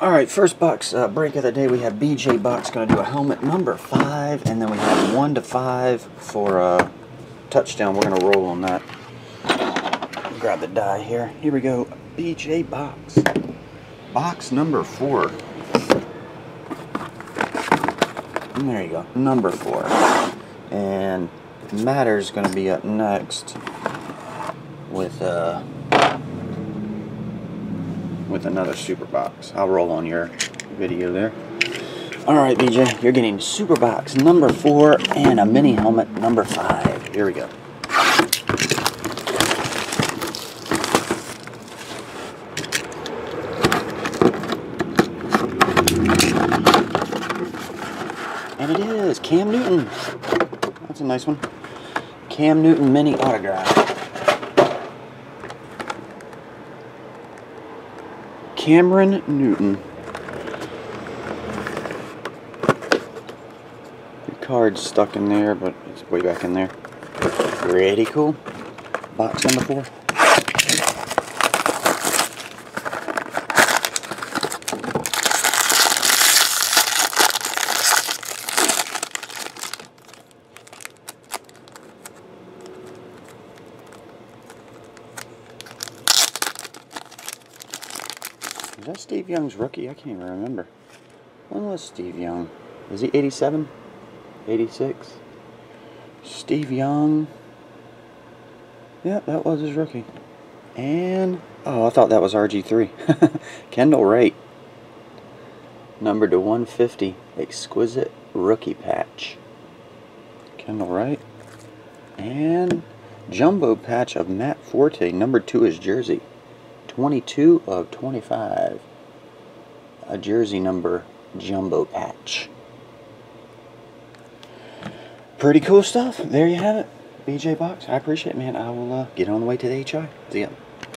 All right, first box uh, break of the day. We have BJ Box going to do a helmet number five, and then we have one to five for uh, touchdown. We're going to roll on that. Grab the die here. Here we go. BJ Box. Box number four. And there you go. Number four. And Matter's going to be up next with uh, with another super box. I'll roll on your video there. Alright, BJ, you're getting super box number four and a mini helmet number five. Here we go. And it is Cam Newton. That's a nice one. Cam Newton mini autograph. Cameron Newton. The card's stuck in there, but it's way back in there. Pretty cool. Box number four. Is that Steve Young's rookie? I can't even remember. When was Steve Young? Was he 87? 86? Steve Young. Yeah, that was his rookie. And, oh, I thought that was RG3. Kendall Wright. Numbered to 150. Exquisite rookie patch. Kendall Wright. And jumbo patch of Matt Forte. Number two is jersey. 22 of 25. A jersey number jumbo patch. Pretty cool stuff. There you have it. BJ Box. I appreciate it, man. I will uh, get on the way to the HI. See ya.